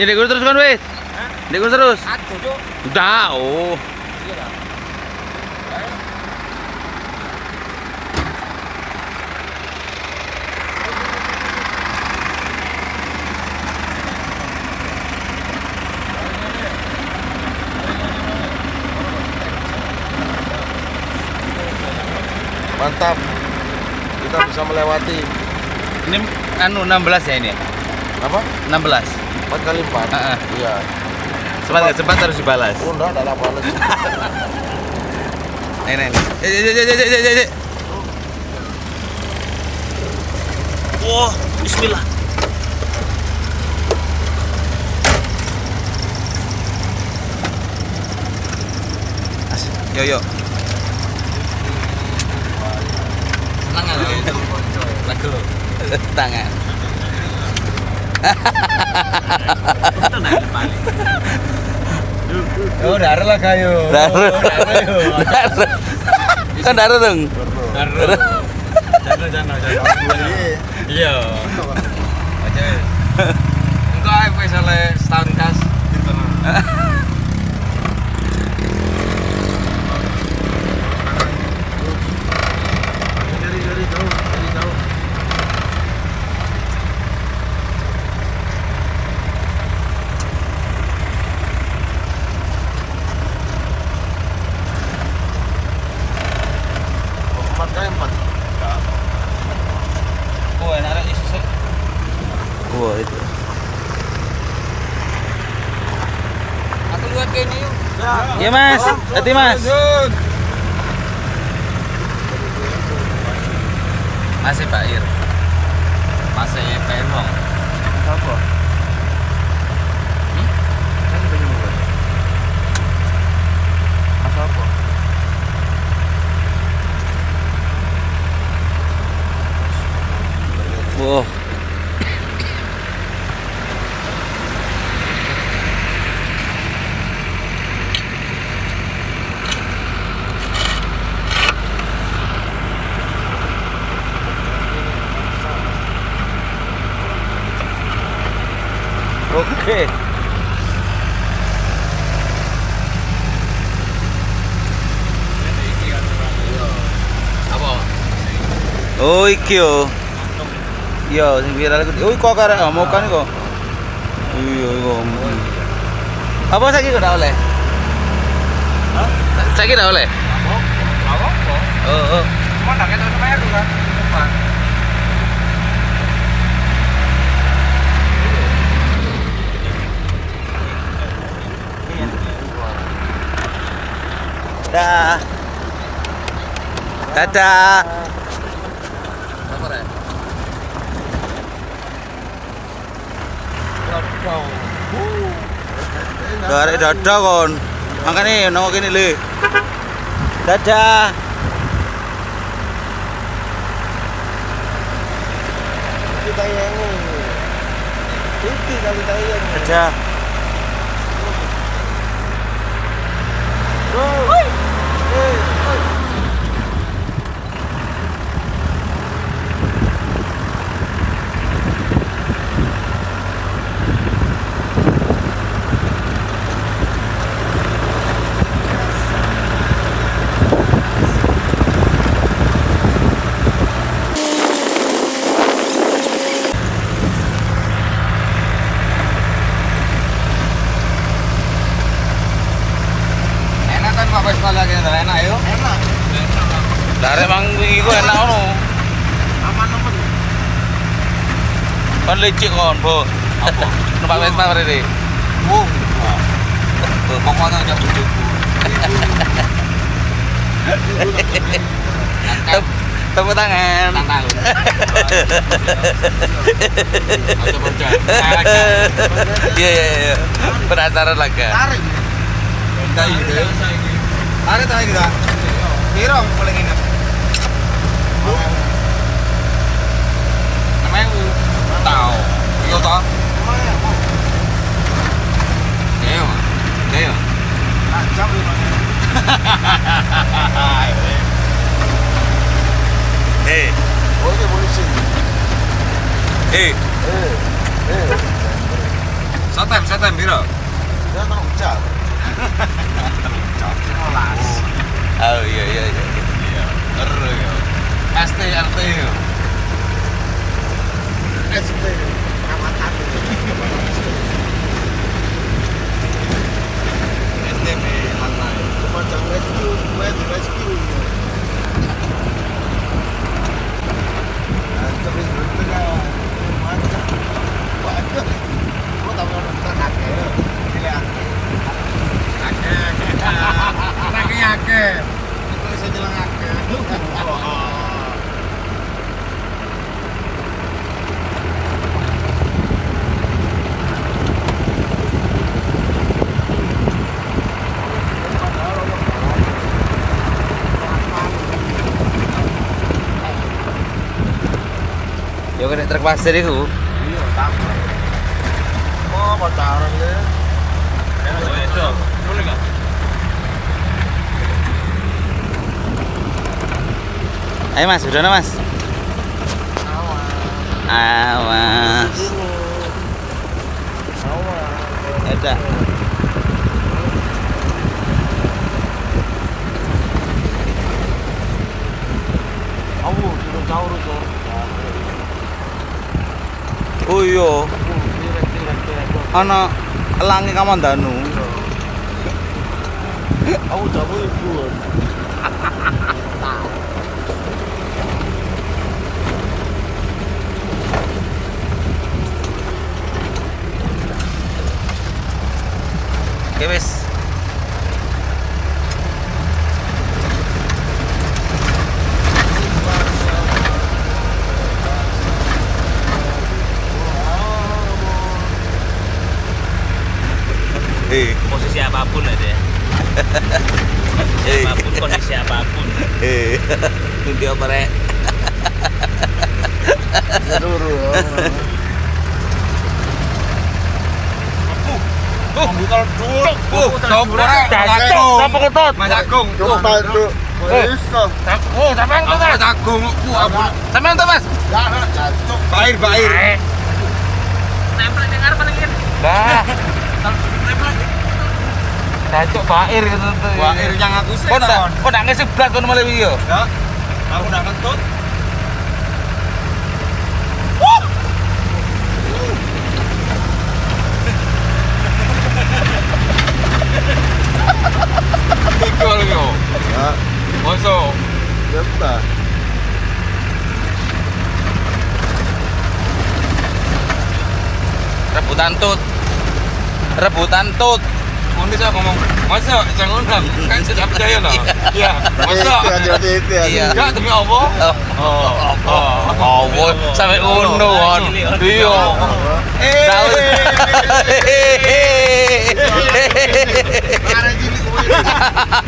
Ya dek terus kan wes. Dek terus. Aduh, Cuk. Udah, oh. Iya dah. Mantap. Kita bisa melewati Ini anu 16 ya ini. apa? 16. 4 kali 4. Heeh. Iya. Sempat nggak sempat harus dibalas. Oh, enggak ada balas. Nih, nih. nih. Eh, eh, eh, eh, eh, eh, eh. Wah, bismillah. Yo yo. Tangan Lagu. Tangan. Oh, darah lah kayu. Daru. Daru. Kan daru dong. Darah. Jangan, jangan, jangan. Iya. Aja. Engkau ae wis oleh setahun kas. Gitu nah. Dari dari jauh, dari jauh. Oh, empat kali empat. Oh, enak ada isi sih. Wah, itu. Aku lihat kayak ini yuk. Iya, Mas. Hati, Mas. Masih Pak Ir. Masih penuh. Apa? Wah. Oke. Apa? Oh, iki yo. Iya, sing viral iku. Oh, kok karek omokan iku. Iya, iku. Apa saiki kok ora oleh? Hah? Saiki ora oleh? Apa? Apa? Oh, oh. Cuma tak ketemu sama aku kan. Depan. Dah. Dadah. Apa ya? Garek dadah kon. Makane nang kene lho. Dadah. Kita yang Tinggi kali tayang. Dadah. Bro. Eh, eh. Dari emang wingi ku enak ngono. Aman nemen. Kon licik kon, Bu. Apa? Numpak Vespa berarti. Wong. Pokoknya aja bujuku. Tep- Tepuk tangan. Tantang. Iya iya iya. Penasaran lah kan. Tarik. Itu. Tarik tarik kita. Kira paling ingat. Namanya tahu. Iya toh. Iya. Iya. Nah, jam lima. Eh, Oh, ini polisi. eh. Eh, eh. Satem, satem biro. Dia tak ucap. Kelas. Oh iya iya iya. Iya. Ero yo. ST RT yo. SP. Perawatan. NTB lantai. truk pasir iku. Iya, tahu. Oh, pacaran ya. Itu. Boleh enggak? Ayo Mas, udah Mas. Awas. Ya udah. Aku dinosaurus tuh. Oh iya, ana elange kamandanu. Aku jamu ibu. Oke wis. Eh, posisi apa pun aja ya. eh, apa pun kondisi apa pun eh. Nanti apa rek? Dulu. Membuka dulu. Coba dulu. Oh, Mas? Uh, ampun. Sampean Mas. Ya. Bair, bair. Nempel ingin. Nah. Cacok bair gitu tuh. Bair yang aku sih. Kok ndak kok ndak ngesip blas yo. Ya. Aku udah kentut. Yo. Ya, ya. Rebutan tut. Rebutan tut. Saya ngomong, masa jangan undang, kan siap percaya lah. Iya, masa. Aja itu aja. Iya. Enggak demi Allah. Oh, oh, oh, sampai ngono kan. Iya. Eh. Tahu. Kowe.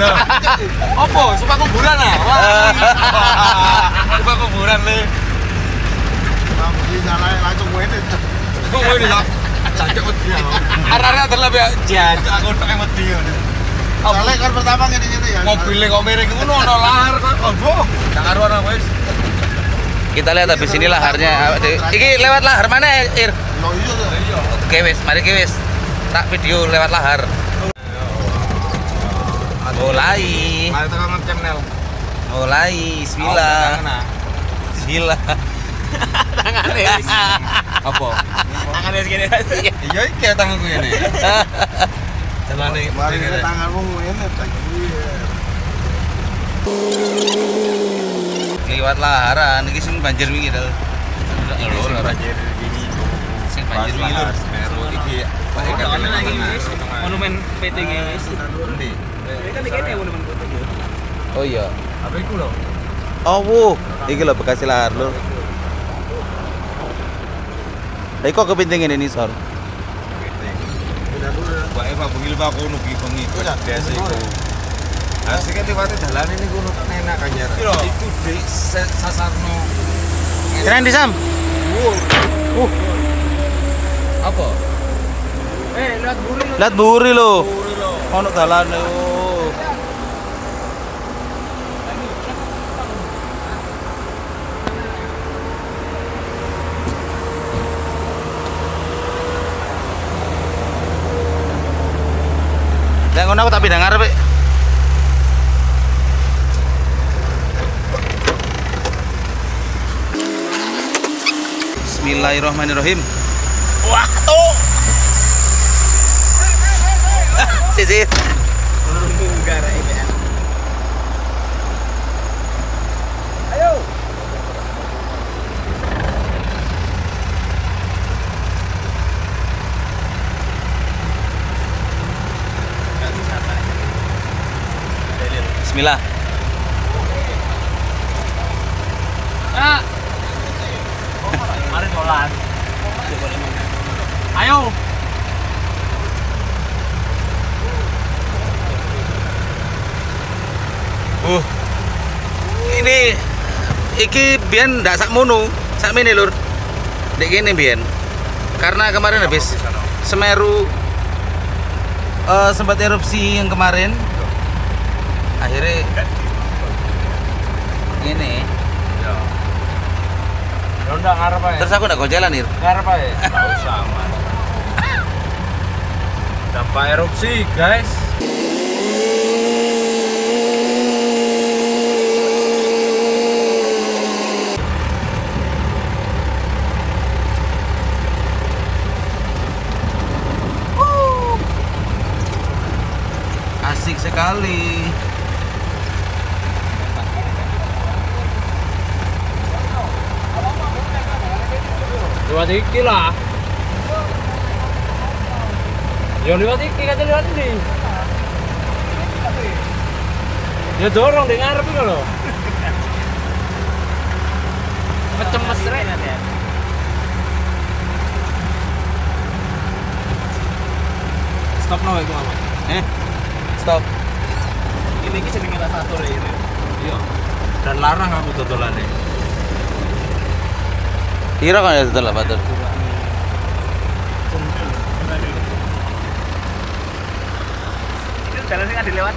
Nah, apa? Sumpah kuburan ah? Sumpah kuburan sana langsung ini. Lah. Cacok wedi. Arek-arek ya jajak aku tok wedi. Soalnya kan pertama ngene ngene ya. Mobilnya kok miring ngono ono lahar kok. Oh, gak karuan aku wis. Kita lihat habis ini laharnya. Iki lewat lahar mana, Ir? Lo iya. Iya. Oke wis, mari ki wis. Tak video lewat lahar. Mulai. Mari tekan channel. Mulai. Bismillah. Bismillah. Tangannya. Apa? Tangannya segini. Iya iki tanganku ini. Jalane Mari ini tanganmu ini tak iya. Liwat laharan iki sing banjir wingi dal. Sing banjir sing banjir wingi lho. Semeru iki. Monumen PT guys. Endi? Kan iki monumen PT. Oh iya. Apa iku lho? Oh, wuh. Iki lho bekas lahar lho. Lah kok kepinting ini sor. Wae Pak Bengil Pak kono ki bengi biasa iku. Asli kan liwate dalan ini kono kan enak kan ya. Iku di Sasarno. Keren di Sam. Uh, Apa? Eh, lihat buri lihat buri lo. Ono dalan oh. Lah ngono aku tak pindah ngarep. Bismillahirrahmanirrahim. Wah, tuh. Sisi. Munggah rek iki. Ayo. Bismillah. Ah. Mari dolan. Ayo. Uh. Ini iki biyen ndak sak mono, sak mene lur. Dek kene biyen. Karena kemarin habis Semeru eh, sempat erupsi yang kemarin. Akhirnya ini Ya. Ya udah ngarep ae. terus aku ndak kok jalan Ir. Ngarep ae. Enggak usah, Mas. Dampak erupsi, guys. Asik sekali. Lewat iki lah. Ya lewat iki kata lewat ini. Ya dorong di ngarep itu loh. Macam mesra ya. Stop no itu apa? Eh. Stop. Ini iki jenenge rasator ya ini. Iya. Dan larang aku dodolane. Kira kan ya setelah batur. Itu jalan sing dilewati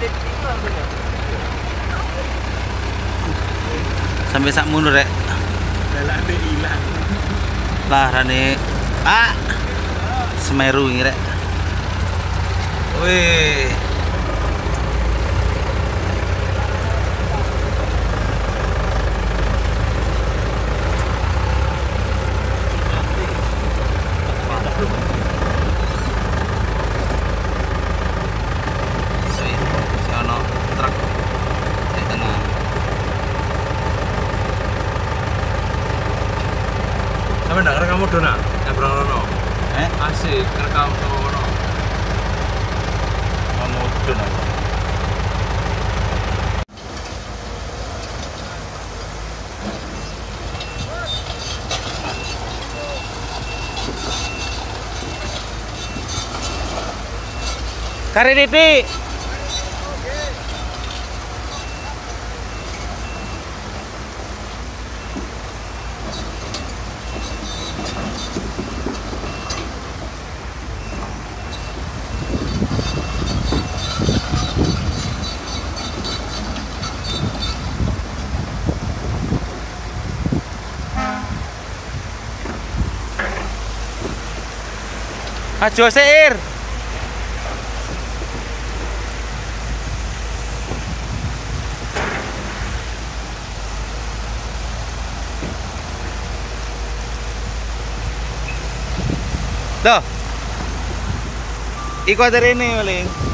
itu langsung ya. Sampai sak mundur rek. Jalan hilang. Lah rane ah Semeru ini rek. Wih. Si, si ono truk di tengah. Sampe ndak rekam kamu dona, nyebrang rono. Eh, Asik, rekam rono. kamu dun aku. Kari titik. Ajo seir. Loh. Iko dari ini paling.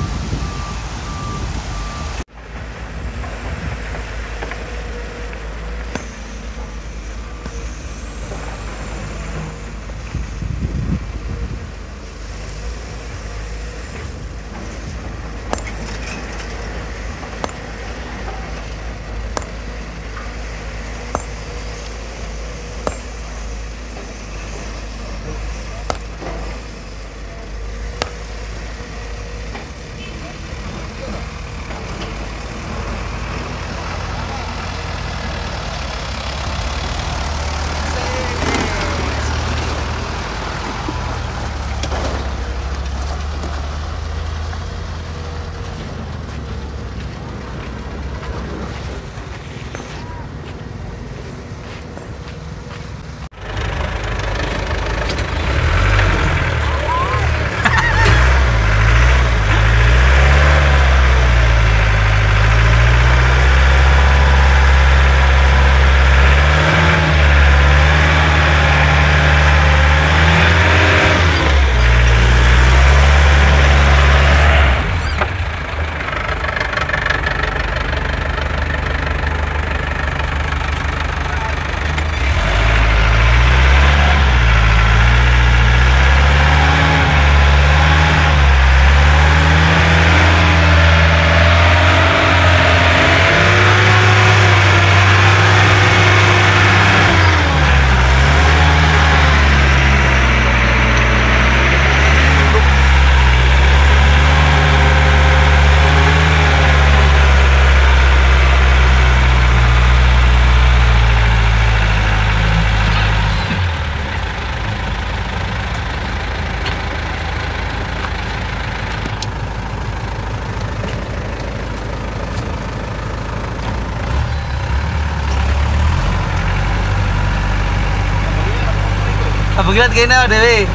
Abang lihat kene dhewe.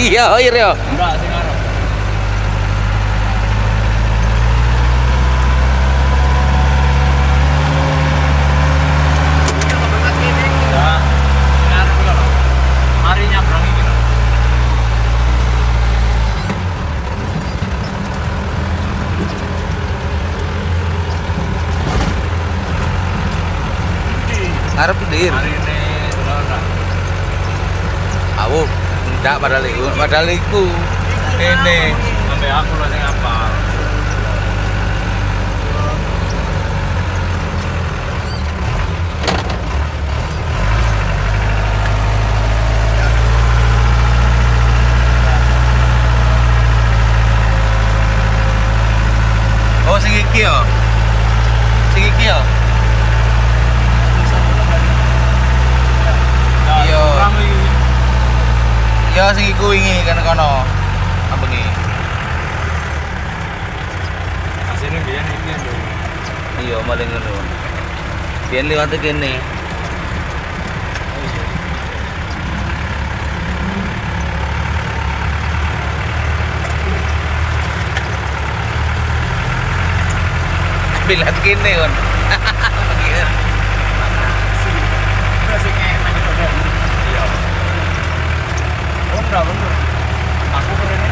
Iya, yo. Enggak, sing ngarep. Ya, ngarep iki lho. Mari nyabrang iki lho. Ngarep dir. Mari ini lho ora. Awu, ndak padahal iku, padahal iku. Kene. Sampai aku sing apa. Oh, sing iki yo. Sing iki yo. Ya sing iku wingi kan kono. Apa iki? Asine biyen iki lho. Iya, maling ngono. Biyen liwat kene. Bilat kene kon. berapa? Aku pernah